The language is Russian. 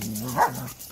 Yeah.